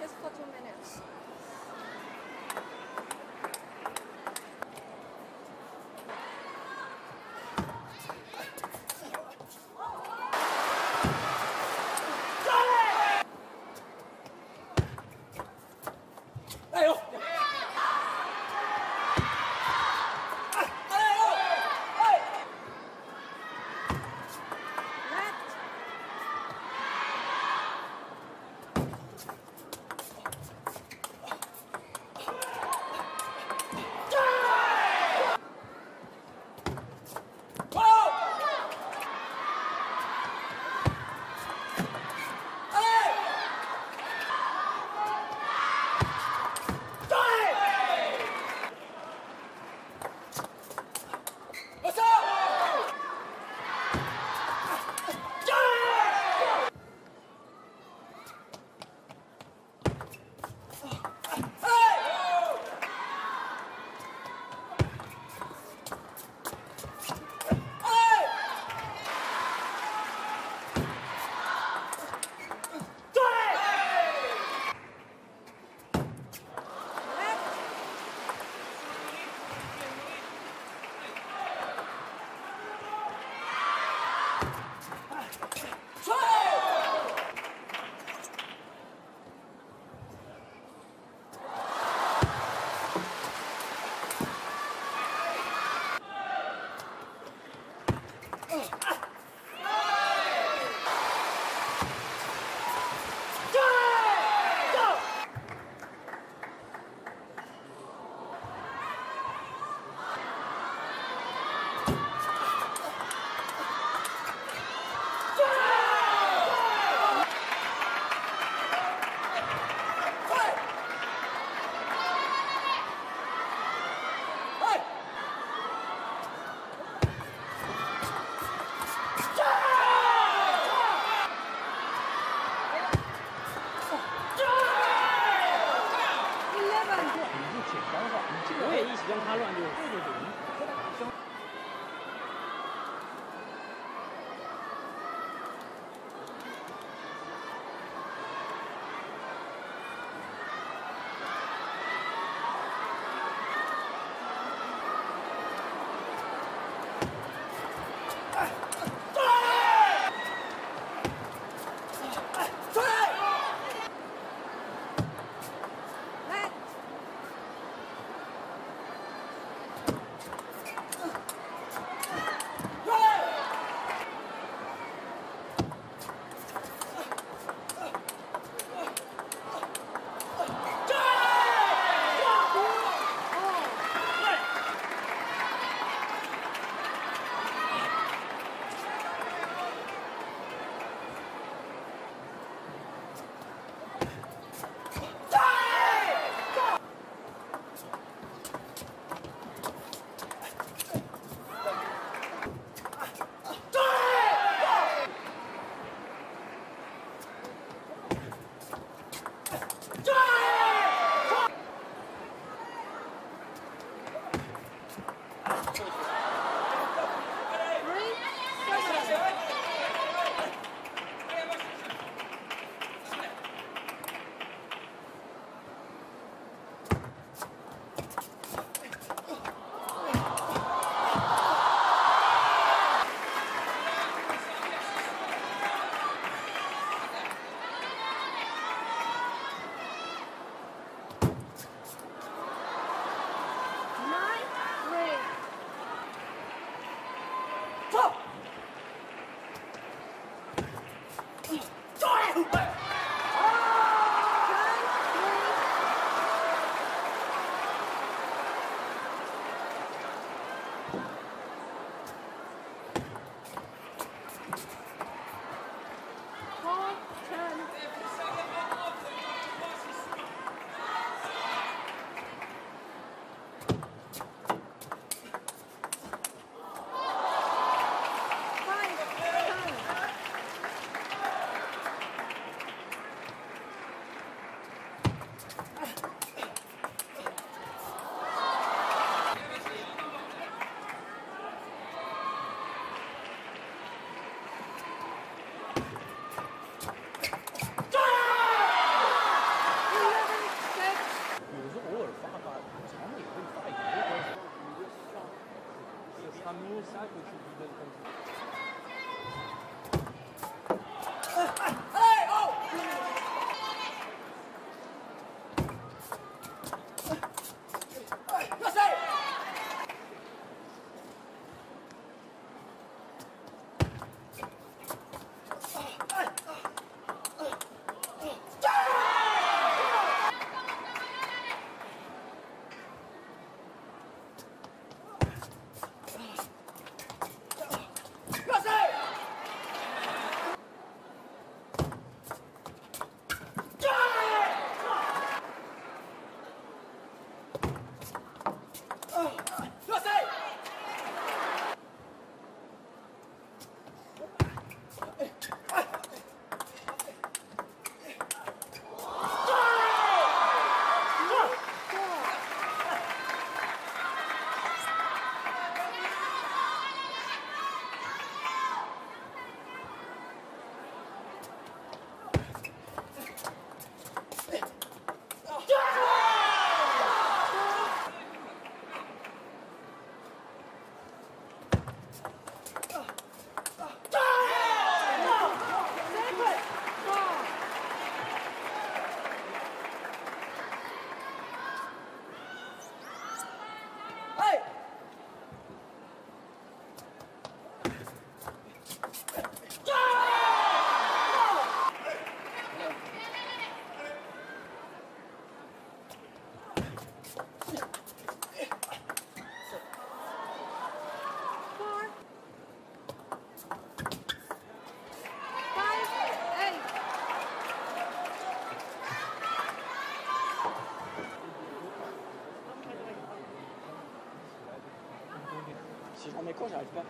Just for two minutes. 简单化，你我也一起让他乱就对对对。这里走。还没扣下去吧？